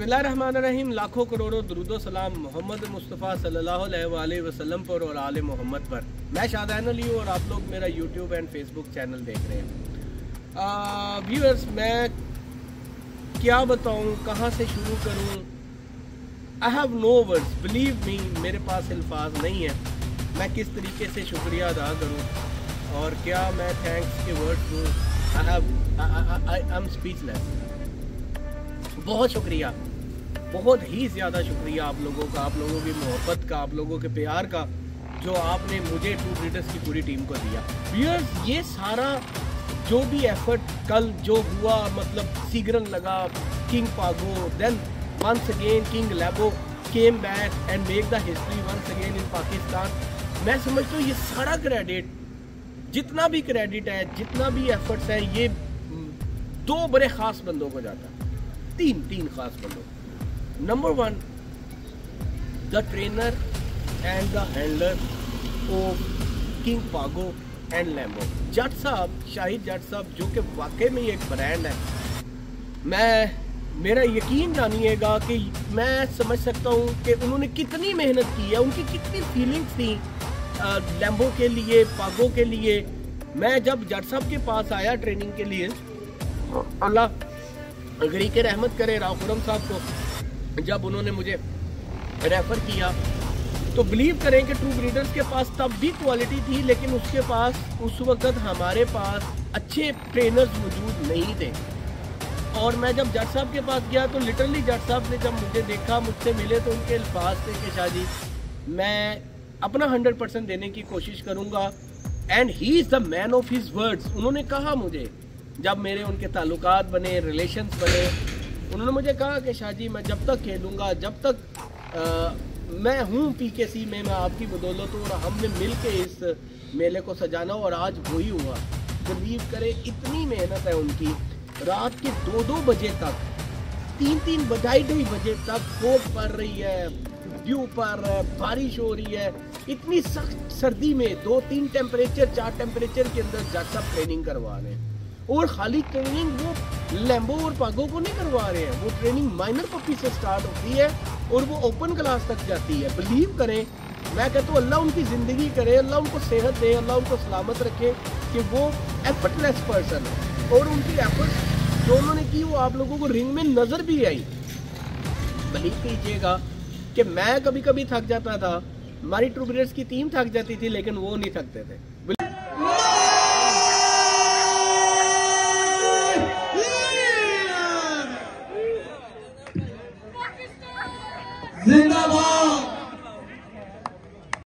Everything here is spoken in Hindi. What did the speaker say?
बिस्मिल्लाहिर्रहमानिर्रहीम, लाखों करोड़ों दरुदो सलाम मोहम्मद मुस्तफ़ा सल्लल्लाहु अलैहि वसल्लम पर और आले मोहम्मद पर। मैं शादान अली और आप लोग मेरा यूट्यूब एंड फेसबुक चैनल देख रहे हैं। व्यूअर्स मैं क्या बताऊँ, कहाँ से शुरू करूँ? I have no words believe me मेरे पास अल्फाज नहीं है। मैं किस तरीके से शुक्रिया अदा करूँ? और क्या मैं थैंक्स के वर्ड दूँ I have I am speechless बहुत शुक्रिया। बहुत ही ज़्यादा शुक्रिया आप लोगों का, आप लोगों की मोहब्बत का, आप लोगों के प्यार का, जो आपने मुझे टू ब्रीडर्स की पूरी टीम को दिया। व्यूअर्स ये सारा जो भी एफर्ट कल जो हुआ मतलब सीगरन लगा king Pago then once again king Lebo came back and make the history once again in Pakistan मैं समझता हूँ ये सारा क्रेडिट जितना भी क्रेडिट है, जितना भी एफर्ट्स है, ये दो बड़े ख़ास बंदों को जाता तीन तीन खास बंदों number one the trainer and the handler of king Pago and Lambo Jatt साहब, शाहिद जट साहब, जो कि वाकई में एक ब्रांड है। मैं, मेरा यकीन जानिएगा कि मैं समझ सकता हूँ कि उन्होंने कितनी मेहनत की है, उनकी कितनी फीलिंग्स थी लैम्बो के लिए पागो के लिए। मैं जब जट साहब के पास आया ट्रेनिंग के लिए, अल्लाह गरी के रहमत करे राहुरम साहब को। जब उन्होंने मुझे रेफ़र किया तो बिलीव करें कि ट्रू ब्रीडर्स के पास तब भी क्वालिटी थी, लेकिन उसके पास, उस वक्त हमारे पास अच्छे ट्रेनर्स मौजूद नहीं थे। और मैं जब जट साहब के पास गया तो लिटरली जट साहब ने जब मुझे देखा, मुझसे मिले तो उनके अल्फाज थे कि शाहजी मैं अपना हंड्रेड परसेंट देने की कोशिश करूँगा। And he is the man of his words उन्होंने कहा मुझे, जब मेरे उनके ताल्लुक बने रिलेशंस बने उन्होंने मुझे कहा कि शाहजी मैं जब तक खेलूँगा जब तक आ, मैं हूँ पी के सी में मैं आपकी बदौलत हूँ और हमने मिल के इस मेले को सजाना और आज वही हुआ। बिलीव करें इतनी मेहनत है उनकी। रात के दो दो बजे तक तीन तीन बजाई ढाई बजे तक कोट पड़ रही है व्यू पर बारिश हो रही है। इतनी सख्त सर्दी में दो तीन टेम्परेचर चार टेम्परेचर के अंदर सब ट्रेनिंग करवा रहे हैं। और खाली ट्रेनिंग वो लैम्बो और पागो को नहीं करवा रहे हैं। वो ट्रेनिंग माइनर पपी से स्टार्ट होती है और वो ओपन क्लास तक जाती है। बिलीव करें, मैं कहता हूँ, अल्लाह उनकी ज़िंदगी करे, अल्लाह उनको सेहत दे, अल्लाह उनको सलामत रखे कि वो एफर्टलेस पर्सन है। और उनकी एफर्ट जो उन्होंने की, वो आप लोगों को रिंग में नज़र भी आई। बिलीव कीजिएगा कि मैं कभी कभी थक जाता था। हमारी ट्रू की टीम थक जाती थी, लेकिन वो नहीं थकते थे। जिंदाबाद